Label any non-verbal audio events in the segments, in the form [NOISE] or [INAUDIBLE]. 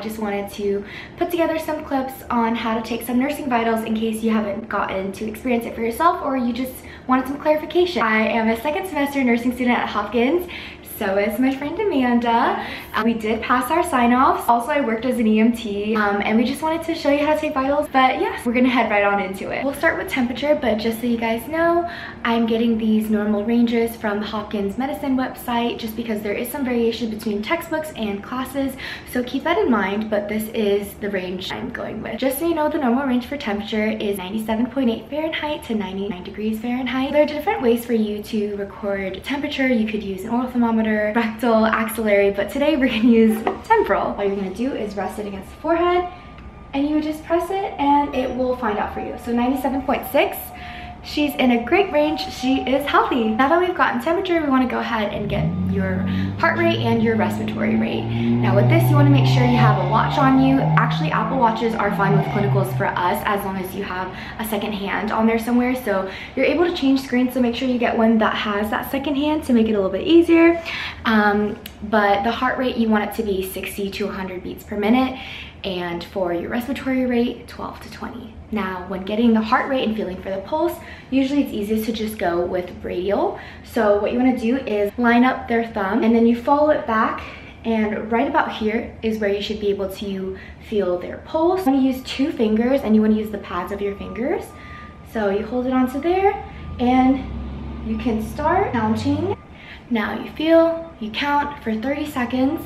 I just wanted to put together some clips on how to take some nursing vitals in case you haven't gotten to experience it for yourself or you just wanted some clarification. I am a second semester nursing student at Hopkins so is my friend Amanda. Um, we did pass our sign-offs. Also, I worked as an EMT um, and we just wanted to show you how to take vitals. But yes, we're gonna head right on into it. We'll start with temperature, but just so you guys know, I'm getting these normal ranges from the Hopkins Medicine website just because there is some variation between textbooks and classes. So keep that in mind, but this is the range I'm going with. Just so you know, the normal range for temperature is 97.8 Fahrenheit to 99 degrees Fahrenheit. There are different ways for you to record temperature. You could use an oral thermometer rectal, axillary, but today we're gonna use temporal. All you're gonna do is rest it against the forehead and you just press it and it will find out for you. So 97.6 She's in a great range. She is healthy. Now that we've gotten temperature, we want to go ahead and get your heart rate and your respiratory rate. Now with this, you want to make sure you have a watch on you. Actually, Apple Watches are fine with clinicals for us as long as you have a second hand on there somewhere. So you're able to change screens, so make sure you get one that has that second hand to make it a little bit easier. Um, but the heart rate, you want it to be 60 to 100 beats per minute and for your respiratory rate 12 to 20 now when getting the heart rate and feeling for the pulse usually it's easiest to just go with radial. So what you want to do is line up their thumb and then you follow it back and right about here is where you should be able to feel their pulse. You want to use two fingers and you want to use the pads of your fingers. So you hold it onto there and you can start counting. Now you feel you count for 30 seconds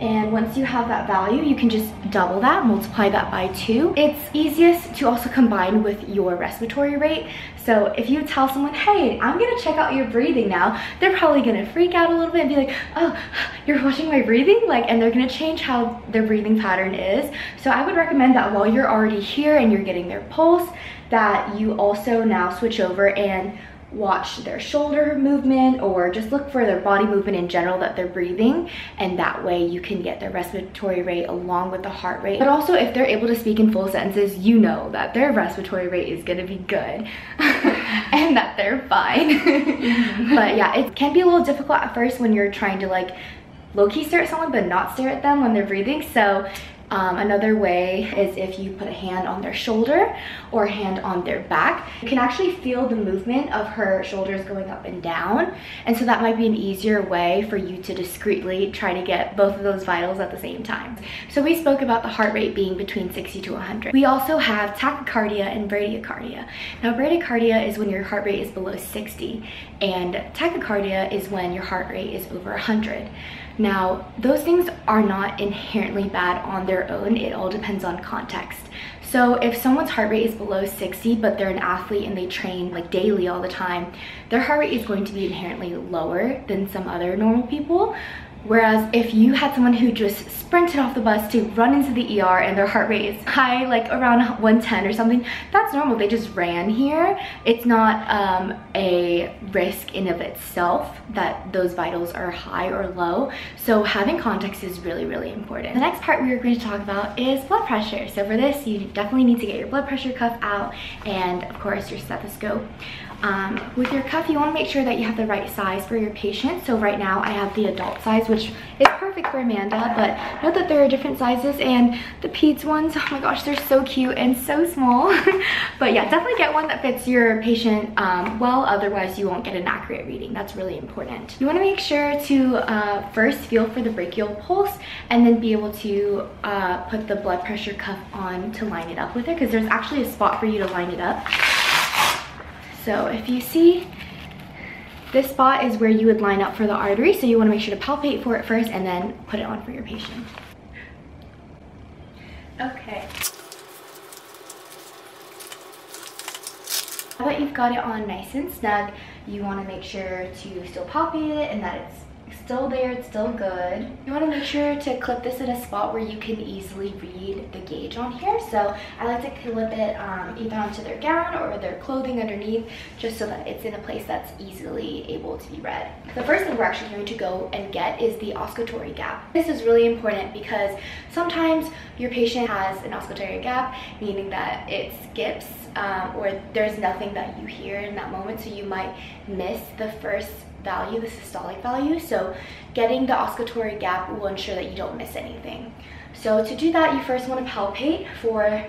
and once you have that value, you can just double that, multiply that by two. It's easiest to also combine with your respiratory rate. So if you tell someone, hey, I'm gonna check out your breathing now, they're probably gonna freak out a little bit and be like, oh, [SIGHS] you're watching my breathing? Like, and they're gonna change how their breathing pattern is. So I would recommend that while you're already here and you're getting their pulse, that you also now switch over and watch their shoulder movement or just look for their body movement in general that they're breathing. And that way you can get their respiratory rate along with the heart rate. But also if they're able to speak in full sentences you know that their respiratory rate is going to be good [LAUGHS] and that they're fine. [LAUGHS] But yeah it can be a little difficult at first when you're trying to like low-key stare at someone but not stare at them when they're breathing. So um, another way is if you put a hand on their shoulder or a hand on their back. You can actually feel the movement of her shoulders going up and down. And so that might be an easier way for you to discreetly try to get both of those vitals at the same time. So we spoke about the heart rate being between 60 to 100. We also have tachycardia and bradycardia. Now bradycardia is when your heart rate is below 60 and tachycardia is when your heart rate is over 100. Now, those things are not inherently bad on their own. It all depends on context. So if someone's heart rate is below 60, but they're an athlete and they train like daily all the time, their heart rate is going to be inherently lower than some other normal people. Whereas if you had someone who just sprinted off the bus to run into the ER and their heart rate is high, like around 110 or something, that's normal. They just ran here. It's not um, a risk in of itself that those vitals are high or low. So having context is really, really important. The next part we are going to talk about is blood pressure. So for this, you definitely need to get your blood pressure cuff out and of course your stethoscope. Um, with your cuff, you want to make sure that you have the right size for your patient. So right now I have the adult size, which is perfect for Amanda, but note that there are different sizes and the peds ones, oh my gosh, they're so cute and so small. [LAUGHS] but yeah, definitely get one that fits your patient um, well, otherwise you won't get an accurate reading. That's really important. You want to make sure to uh, first feel for the brachial pulse and then be able to uh, put the blood pressure cuff on to line it up with it because there's actually a spot for you to line it up. So if you see, this spot is where you would line up for the artery. So you wanna make sure to palpate for it first and then put it on for your patient. Okay. Now that you've got it on nice and snug, you wanna make sure to still palpate it and that it's still there, it's still good. You wanna make sure to clip this in a spot where you can easily read the gauge on here. So I like to clip it um, either onto their gown or their clothing underneath, just so that it's in a place that's easily able to be read. The first thing we're actually going to go and get is the auscultatory gap. This is really important because sometimes your patient has an auscultatory gap, meaning that it skips um, or there's nothing that you hear in that moment, so you might miss the first value, the systolic value. So getting the auscultatory gap will ensure that you don't miss anything. So to do that, you first want to palpate for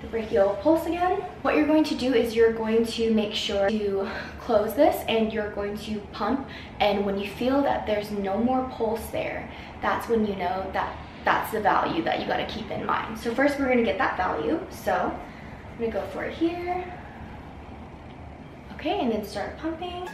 the brachial pulse again. What you're going to do is you're going to make sure to close this and you're going to pump and when you feel that there's no more pulse there, that's when you know that that's the value that you got to keep in mind. So first we're going to get that value. So I'm going to go for it here. Okay, and then start pumping.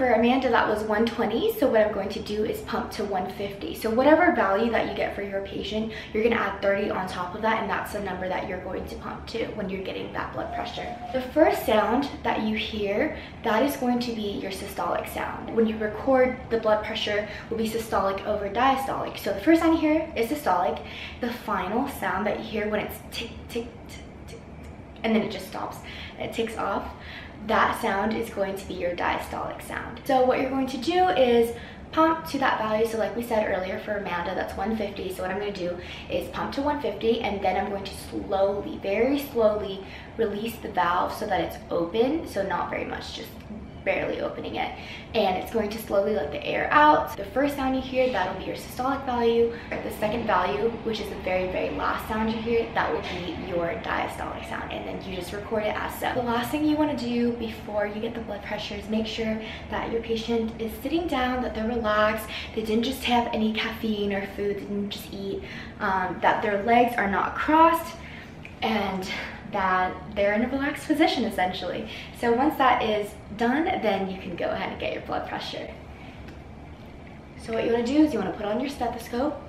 For Amanda, that was 120. So what I'm going to do is pump to 150. So whatever value that you get for your patient, you're gonna add 30 on top of that and that's the number that you're going to pump to when you're getting that blood pressure. The first sound that you hear, that is going to be your systolic sound. When you record, the blood pressure will be systolic over diastolic. So the first sound you hear is systolic. The final sound that you hear when it's tick, tick, tick, tick, and then it just stops, it ticks off, that sound is going to be your diastolic sound. So what you're going to do is pump to that value. So like we said earlier for Amanda, that's 150. So what I'm gonna do is pump to 150 and then I'm going to slowly, very slowly release the valve so that it's open. So not very much, just barely opening it and it's going to slowly let the air out. The first sound you hear, that'll be your systolic value. The second value, which is the very, very last sound you hear, that will be your diastolic sound and then you just record it as so. The last thing you want to do before you get the blood pressure is make sure that your patient is sitting down, that they're relaxed, they didn't just have any caffeine or food, didn't just eat, um, that their legs are not crossed and that they're in a relaxed position essentially. So once that is done, then you can go ahead and get your blood pressure. So what you wanna do is you wanna put on your stethoscope,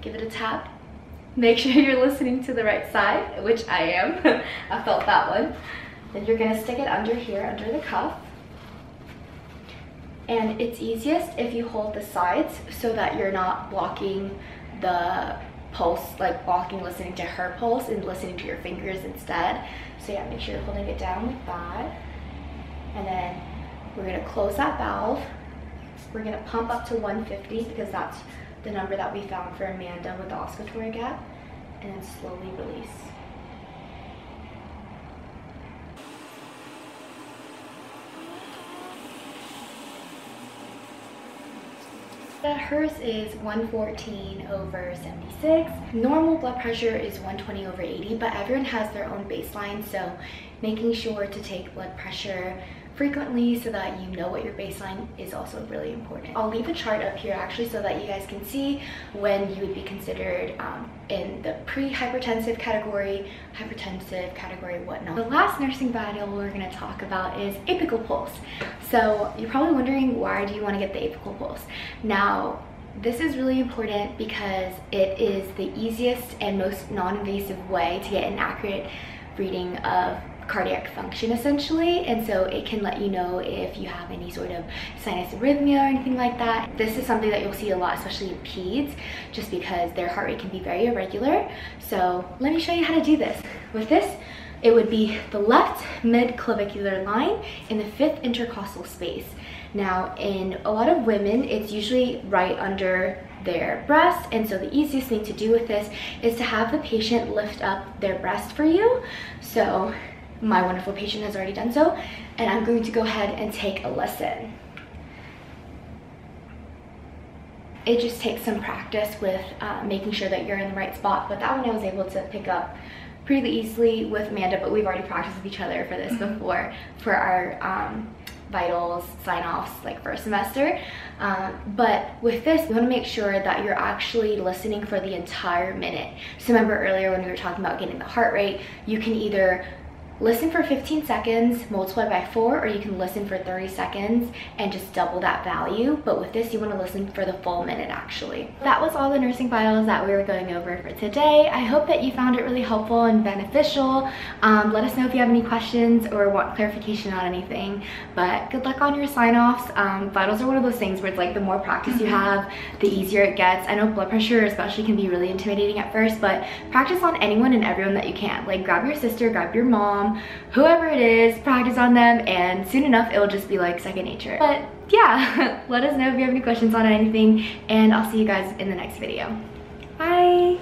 give it a tap, make [LAUGHS] sure you're listening to the right side, which I am, [LAUGHS] I felt that one. Then you're gonna stick it under here, under the cuff. And it's easiest if you hold the sides so that you're not blocking the pulse, like walking, listening to her pulse and listening to your fingers instead. So yeah, make sure you're holding it down like that. And then we're gonna close that valve. We're gonna pump up to 150 because that's the number that we found for Amanda with the auscultatory gap. And then slowly release. Hers is 114 over 76. Normal blood pressure is 120 over 80, but everyone has their own baseline, so making sure to take blood pressure frequently so that you know what your baseline is also really important. I'll leave a chart up here actually so that you guys can see when you would be considered um, in the pre-hypertensive category, hypertensive category, whatnot. The last nursing vital we're gonna talk about is apical pulse. So you're probably wondering why do you wanna get the apical pulse? Now, this is really important because it is the easiest and most non-invasive way to get an accurate reading of cardiac function essentially and so it can let you know if you have any sort of sinus arrhythmia or anything like that. This is something that you'll see a lot especially in peds just because their heart rate can be very irregular. So let me show you how to do this. With this it would be the left mid-clavicular line in the fifth intercostal space. Now, in a lot of women, it's usually right under their breast and so the easiest thing to do with this is to have the patient lift up their breast for you so my wonderful patient has already done so, and I'm going to go ahead and take a lesson. It just takes some practice with uh, making sure that you're in the right spot, but that one I was able to pick up pretty easily with Amanda, but we've already practiced with each other for this mm-hmm. before for our um, vitals sign-offs like first semester. Um, but with this, you wanna make sure that you're actually listening for the entire minute. So remember earlier when we were talking about getting the heart rate, you can either listen for 15 seconds, multiply by four, or you can listen for 30 seconds and just double that value. But with this, you wanna listen for the full minute actually. That was all the nursing vitals that we were going over for today. I hope that you found it really helpful and beneficial. Um, let us know if you have any questions or want clarification on anything. But good luck on your sign-offs. Um, vitals are one of those things where it's like the more practice you [LAUGHS] have, the easier it gets. I know blood pressure especially can be really intimidating at first, but practice on anyone and everyone that you can. Like grab your sister, grab your mom, mom, whoever it is, practice on them and soon enough it'll just be like second nature. But yeah, [LAUGHS] let us know if you have any questions on anything and I'll see you guys in the next video. Bye!